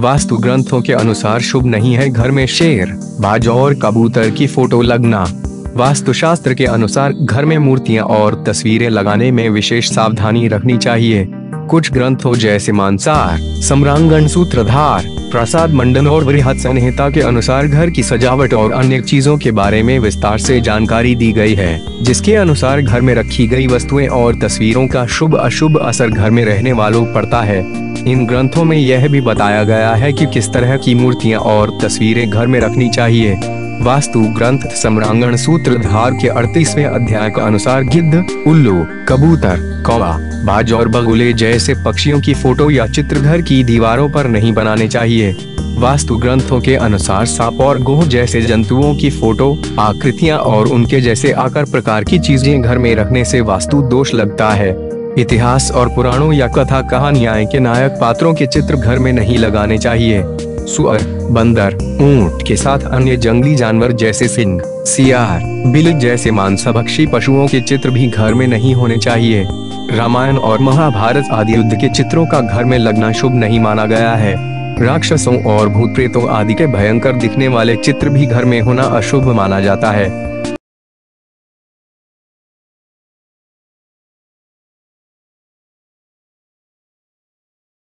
वास्तु ग्रंथों के अनुसार शुभ नहीं है घर में शेर, बाज और कबूतर की फ़ोटो लगना। वास्तु शास्त्र के अनुसार घर में मूर्तियाँ और तस्वीरें लगाने में विशेष सावधानी रखनी चाहिए। कुछ ग्रंथों जैसे मानसार सम्रांगण सूत्रधार, प्रसाद मंडल और बृहद संहिता के अनुसार घर की सजावट और अन्य चीज़ों के बारे में विस्तार से जानकारी दी गई है, जिसके अनुसार घर में रखी गई वस्तुएँ और तस्वीरों का शुभ अशुभ असर घर में रहने वालों पड़ता है। इन ग्रंथों में यह भी बताया गया है कि किस तरह की मूर्तियाँ और तस्वीरें घर में रखनी चाहिए। वास्तु ग्रंथ सम्रांगण सूत्रधार के अड़तीसवें अध्याय के अनुसार गिद्ध, उल्लू, कबूतर, कौवा, बाज और बगुले जैसे पक्षियों की फ़ोटो या चित्र घर की दीवारों पर नहीं बनाने चाहिए। वास्तु ग्रंथों के अनुसार सांप और गोह जैसे जंतुओं की फ़ोटो, आकृतियाँ और उनके जैसे आकार प्रकार की चीज़ें घर में रखने से वास्तु दोष लगता है। इतिहास और पुराणों या कथा कहानियाँ के नायक पात्रों के चित्र घर में नहीं लगाने चाहिए। सुअर, बंदर, ऊँट के साथ अन्य जंगली जानवर जैसे सिंह, सियार, बिल जैसे मांसभक्षी पशुओं के चित्र भी घर में नहीं होने चाहिए। रामायण और महाभारत आदि युद्ध के चित्रों का घर में लगना शुभ नहीं माना गया है। राक्षसों और भूत प्रेतों आदि के भयंकर दिखने वाले चित्र भी घर में होना अशुभ माना जाता है।